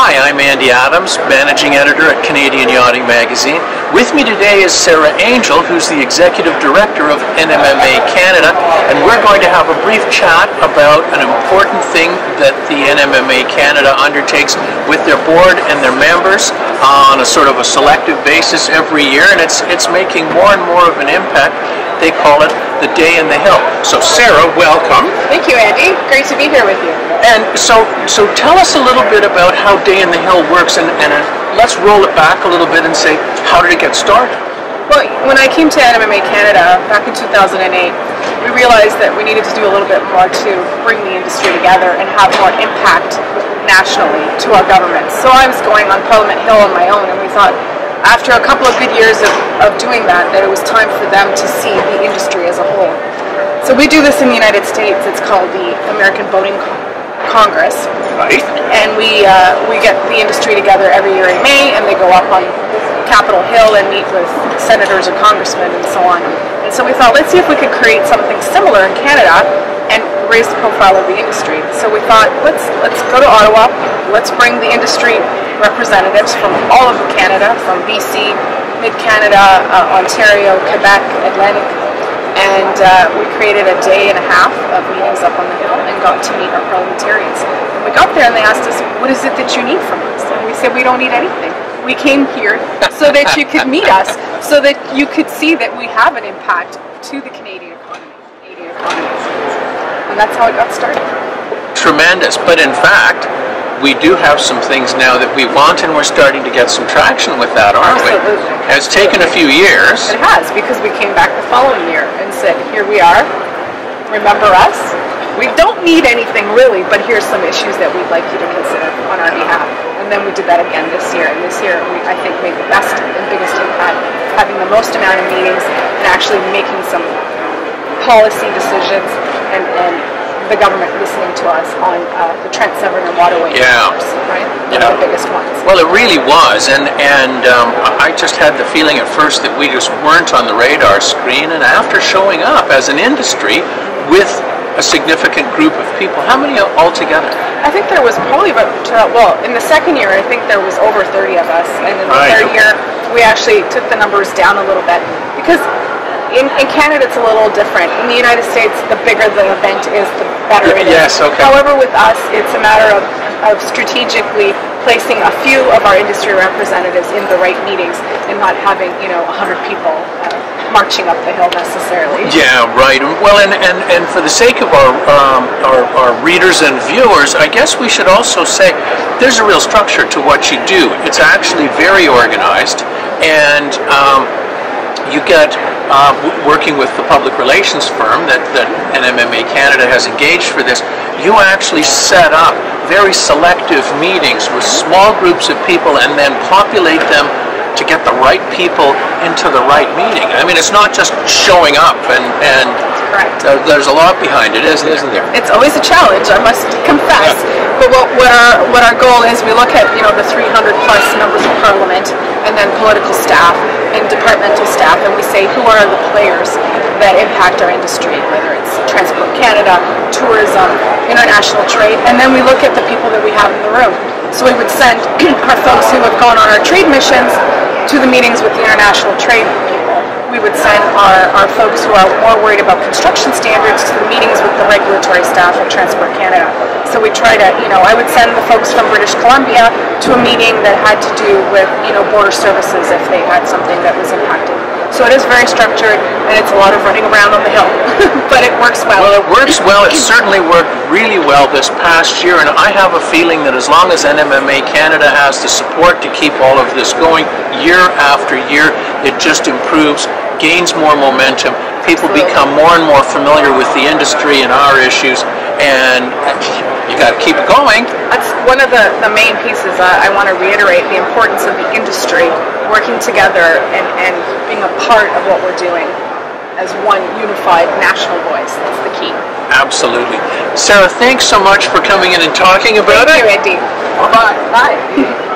Hi, I'm Andy Adams, managing editor at Canadian Yachting Magazine. With me today is Sara Anghel, who's the executive director of NMMA Canada, and we're going to have a brief chat about an important thing that the NMMA Canada undertakes with their board and their members on a sort of a selective basis every year, and it's it's making more and more of an impact. They call it the Day in the Hill. So, Sara, welcome. Thank you, Andy. Great to be here with you. And so, so tell us a little bit about how Day in the Hill works, and, and uh, let's roll it back a little bit and say, how did it get started? Well, when I came to NMMA Canada back in 2008, we realized that we needed to do a little bit more to bring the industry together and have more impact nationally to our government. So I was going on Parliament Hill on my own, and we thought, after a couple of good years of, of doing that, that it was time for them to see the industry as a whole. So we do this in the United States. It's called the American Boating Congress. Right. And we uh, we get the industry together every year in May, and they go up on Capitol Hill and meet with senators and congressmen and so on. And so we thought, let's see if we could create something similar in Canada and raise the profile of the industry. So we thought, let's let's go to Ottawa. Let's bring the industry representatives from all of Canada, from BC, Mid Canada, uh, Ontario, Quebec, Atlantic, and uh, we created a day and a half of meetings up on the hill and got to meet our parliamentarians. And we got there and they asked us, "What is it that you need from us?" And we said, "We don't need anything. We came here so that you could meet us, so that you could see that we have an impact to the Canadian economy, Canadian economy." And that's how it got started. Tremendous. But in fact, we do have some things now that we want, and we're starting to get some traction with that, aren't Absolutely. we? It's taken a few years. It has, because we came back the following year and said, here we are, remember us? We don't need anything really, but here's some issues that we'd like you to consider on our behalf. And then we did that again this year, and this year we, I think, made the best and biggest impact, having the most amount of meetings and actually making some um, policy decisions and, and the government listening to us on uh, the Trent Severn and Waterway Yeah. matters, right? One Yeah. of the biggest ones. Well, it really was, and and um, I just had the feeling at first that we just weren't on the radar screen. And after showing up as an industry with a significant group of people, how many altogether? I think there was probably about, uh, well, in the second year, I think there was over 30 of us. And in the Right, third year, we actually took the numbers down a little bit. Because in, in Canada, it's a little different. In the United States, the bigger the event is, the better it is. Yes, okay. However, with us, it's a matter of, of strategically placing a few of our industry representatives in the right meetings and not having, you know, 100 people uh, marching up the hill necessarily. Yeah, right. Well, and, and, and for the sake of our, um, our our readers and viewers, I guess we should also say there's a real structure to what you do. It's actually very organized, and um, you get uh, w- working with the public relations firm that, that NMMA Canada has engaged for this. You actually set up very selective meetings with small groups of people and then populate them to get the right people into the right meeting. I mean, it's not just showing up, and and Correct. uh, there's a lot behind it, isn't, isn't there? it's always a challenge, I must confess. But what, what our what our goal is, we look at you know the 300 plus members of parliament, and then political staff and departmental staff, and we say who are the players that impact our industry, whether it's Transport Canada, tourism, international trade, and then we look at the people that we have in the room. So we would send our folks who have gone on our trade missions to the meetings with the international trade we would send our, our folks who are more worried about construction standards to the meetings with the regulatory staff at Transport Canada. So we try to, you know, I would send the folks from British Columbia to a meeting that had to do with, you know, border services if they had something that was impacted. So it is very structured and it's a lot of running around on the hill, but it works well. Well, it works well. It certainly worked really well this past year, and I have a feeling that as long as NMMA Canada has the support to keep all of this going year after year, it just improves, gains more momentum. People Absolutely. become more and more familiar with the industry and our issues, and you got to keep it going. That's one of the, the main pieces. Uh, I want to reiterate the importance of the industry working together and, and being a part of what we're doing as one unified national voice. That's the key. Absolutely. Sara, thanks so much for coming in and talking about Thank it. you, Andy. Bye-bye. Bye.